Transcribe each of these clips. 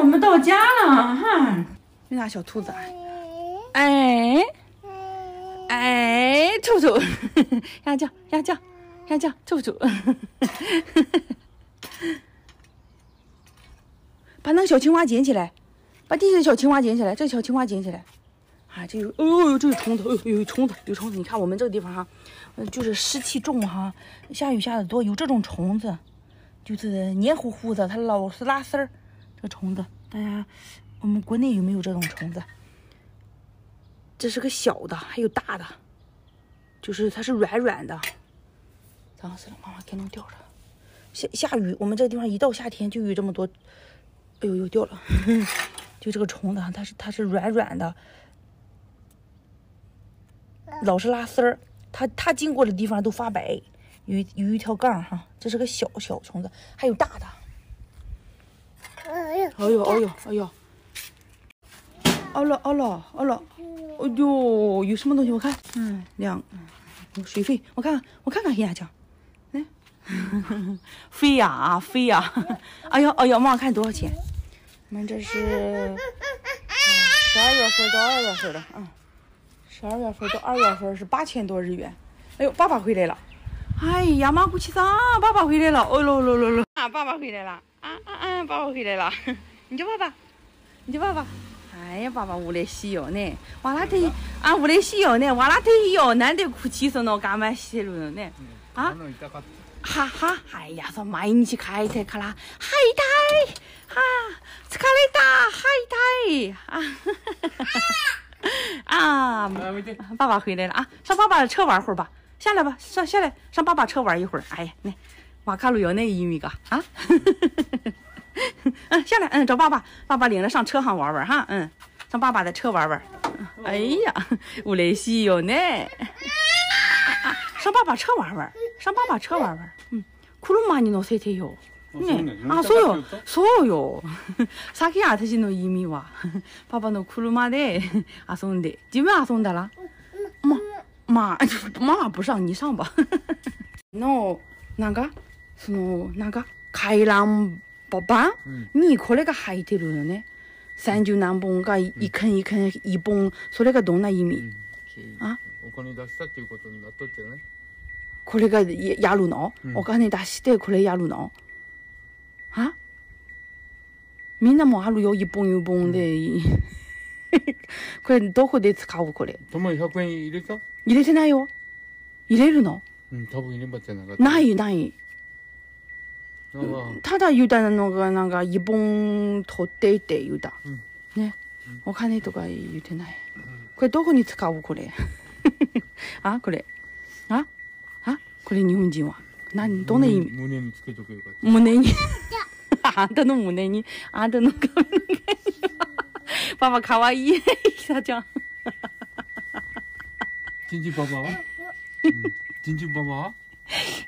我们到家了哈。有俩小兔子啊，哎哎，臭臭，呀叫呀叫呀叫，臭臭。把那个小青蛙捡起来，把地上的小青蛙捡起来，这小青蛙捡起来。啊，这有，哦呦，这有虫子，有有虫子，有虫子。你看我们这个地方哈，嗯，就是湿气重哈，下雨下的多，有这种虫子，就是黏糊糊的，它老是拉丝儿。这虫子，大家，我们国内有没有这种虫子？这是个小的，还有大的，就是它是软软的。脏死了，妈妈给弄掉了。下下雨，我们这地方一到夏天就有这么多。哎呦，又掉了。就这个虫子，它是它是软软的。老是拉丝儿，它它经过的地方都发白，有有一条杠哈，这是个小小虫子，还有大的。哎呦哎呦哎呦哎呦！哦了哦了哦了！哎呦，有什么东西？我看，嗯，两，水费，我看看我看看黑牙酱，来，飞呀啊飞呀！哎呦哎呦，妈看多少钱？我们这是十二月份到二月份的，嗯。十二月份到二月份是八千多日元。哎呦，爸爸回来了！哎呀，马古奇桑，爸爸回来了！哦喽喽喽喽！啊，爸爸回来了！啊啊啊，爸爸回来了！你叫爸爸，你叫爸爸。哎呀，爸爸屋里洗药呢，哇拉忒啊屋里洗药呢，哇拉忒药难得哭泣说那干嘛洗了呢？啊？哈哈，哎呀，说毎日帰ってから吐いたい、は疲れた、吐いたい、啊哈哈哈。啊，爸爸回来了啊！上爸爸的车玩会儿吧，下来吧，上下来上爸爸车玩一会儿。哎呀，那 瓦卡鲁有那一米个啊！嗯，下来，嗯，找爸爸，爸爸领着上车上玩玩哈，嗯，上爸爸的车玩玩。哎呀，乌雷西哟呢！上爸爸车玩玩，上爸爸车玩玩。嗯，库鲁玛尼诺塞特哟。ね、あ、そうよ。そうよ。さっき私の意味は、パパの車で遊んで、自分遊んだら、ま、まあ、まあ、不上、你上吧。の、なんか、 その、なんか、回覧板にこれが入ってるのね。三十何本が一巻一巻一本、それがどんな意味、あ？お金出したっていうことになっとってね。これがやるの、お金出してこれやるの？啊！みんなもあるよ、一本一本で。これどこで使うこれ？たまに100円入れた？入れてないよ。入れるの？うん、多分入れませんなかった。ない、ない。ただ言うたのが、なんか、一本取ってって言うた。うん、ね、うん。お金とか言うてない。これどこに使うこれ。あ、これ。ああこれ日本人は。何どんな意味？胸につけとけよかった。胸に あんたの胸に、あんたの髪の毛に。パパかわいい。ひさちゃん。ちんちんパパは？ちんちんパパは？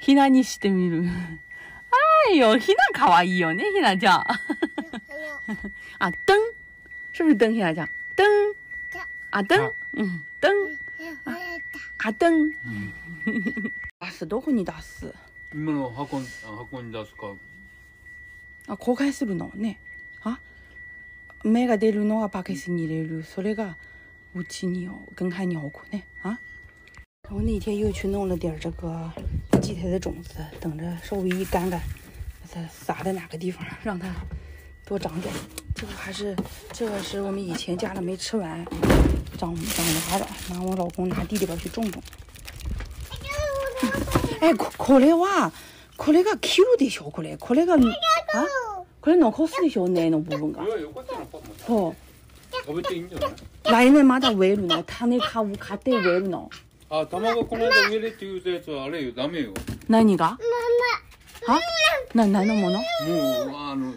ひなにしてみる。あいよ、ひなかわいいよね、ひなちゃん。あ、灯。是不是灯？ひなちゃん。灯。あ、灯。うん。灯。あ、灯。出す。どこに出す今の箱箱に出すかあ公開するのねあ芽が出るのはバケツに入れるそれがうちに跟海に置くね啊我那天又去弄了点这个荠菜的种子，等着稍微一干干， 再撒在哪个地方，让它多长点。这个还是这个是我们以前家的没吃完，长长芽了，拿我老公拿地里边去种种。えここれはこれが切るでしょこれこれがあこれ残すでしょ根の部分がそう来年まだ植えるの種買う買って植えるのあ卵この間植えれって言うたやつはあれよダメよ何が は？な何のもの？もうあの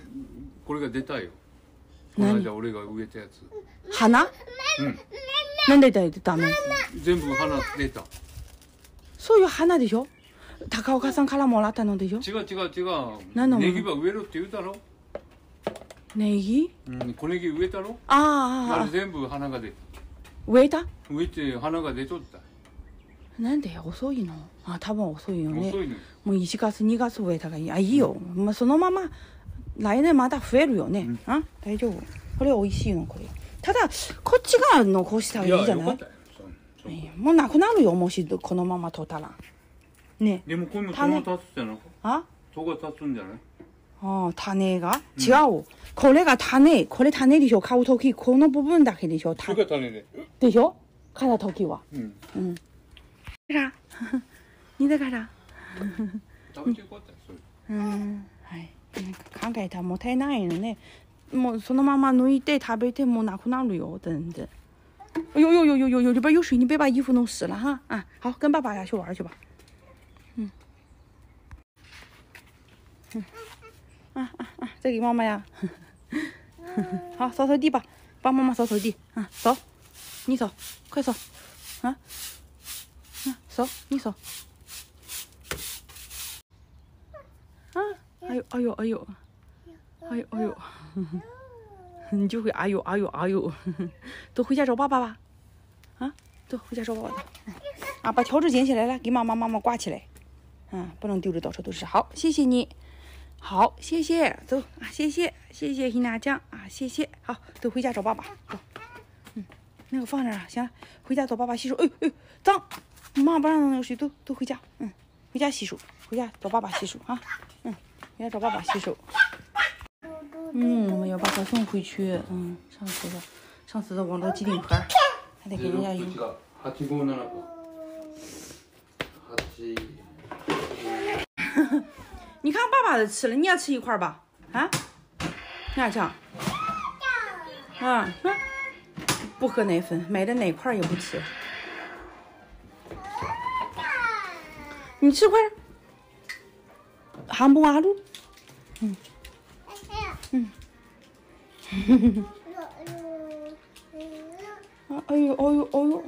これが出たよ。この間俺が植えたやつ。花？うん。なんでダメ全部花出た。そういう花でしょ？高岡さんからもらったのでしょ？違う違う違う。何のネギは植えろって言うだろ。ネギ？うん小ネギ植えたろ？あああれ全部花が出植えた？植えて花が出とった。なんで？遅いのあ多分遅いよね遅いのもう1月2月植えたがいいあいいよ、まあ、そのまま来年また増えるよね。あ大丈夫。これ美味しいの、これ。ただ、こっち側のこうしたらいいいじゃない？もうなくなるよ、もしこのまま取ったら。ね。でもこれもその立つじゃない？あ？そこが立つんじゃない？あ種が？違う。これが種。これ種でしょ、買うとき。この部分だけでしょ、種。が種ででしょ？買ったときは。うん干啥你在干啥食べてよかったよそれうん。はい。なんか考えたらもったいないよね。もうそのまま抜いて食べてもなくなるよ，真的。哎呦呦呦呦呦呦，里边有水，你别把衣服弄湿了哈。啊，好，跟爸爸下去玩去吧。嗯。嗯。啊啊啊！再给妈妈呀。好，扫扫地吧，帮妈妈扫扫地。啊，扫，你扫，快扫。啊。啊，扫，你扫。 啊，哎呦哎呦哎呦，哎呦哎呦，你就会哎呦哎呦哎呦，都回家找爸爸吧，啊，走回家找爸爸。的，啊，把条纸捡起来了，给妈妈妈妈挂起来，嗯，不能丢着到处都是。好，谢谢你，好，谢谢，走啊，谢谢。谢谢黑娜酱。啊，谢谢，好，走回家找爸爸，走，嗯，那个放这儿啊，行，回家找爸爸洗手，哎哎，脏，妈妈不让弄那个水，都都回家，嗯，回家洗手，回家找爸爸洗手啊。嗯，回家找爸爸洗手。嗯，我们要把他送回去。嗯，上次的，上次的网络机顶盒，还得给人家用。你看爸爸的吃了，你也吃一块吧？啊？哪强？啊？不喝奶粉，买的奶块也不吃。你吃块儿。还不阿鲁。嗯嗯。啊！哎呦！哎呦！哎呦！